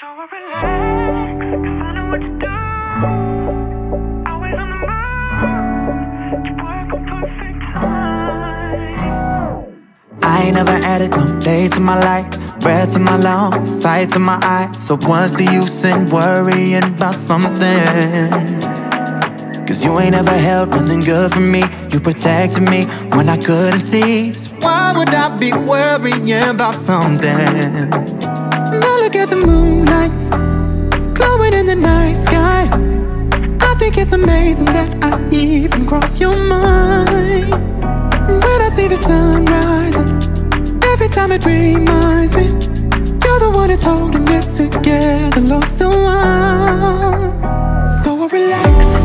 So I relax, I know what to do. Always on the move. You work perfect time. I ain't never added no day to my life, breath to my lungs, sight to my eyes. So what's the use in worrying about something? Cause you ain't ever held nothing good for me. You protected me when I couldn't see. So why would I be worrying about something? Now look at the moonlight, glowing in the night sky. I think it's amazing that I even cross your mind. When I see the sun rising, every time it reminds me, you're the one that's holding it together, Lord, so I. So I relax,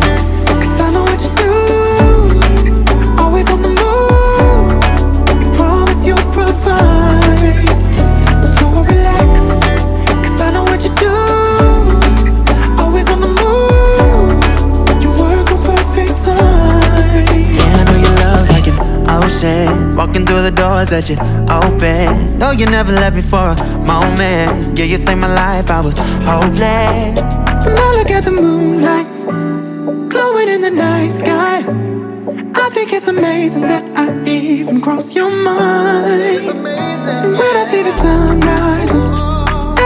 Walking through the doors that you open. No, you never left me for a moment. Yeah, you saved my life, I was hopeless. Now look at the moonlight, glowing in the night sky. I think it's amazing that I even cross your mind. When I see the sun rising,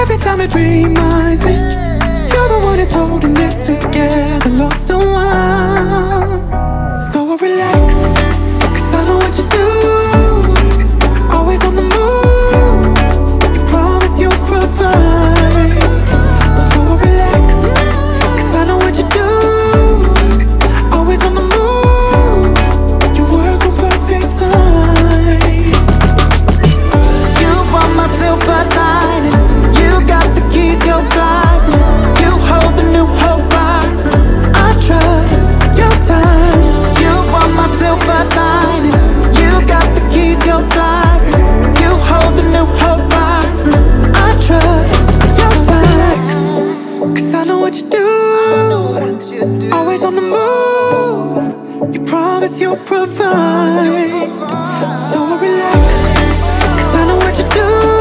every time it reminds me, you're the one that's holding it Cause I know what you do. Always on the move You promise you'll provide. So relax Cause I know what you do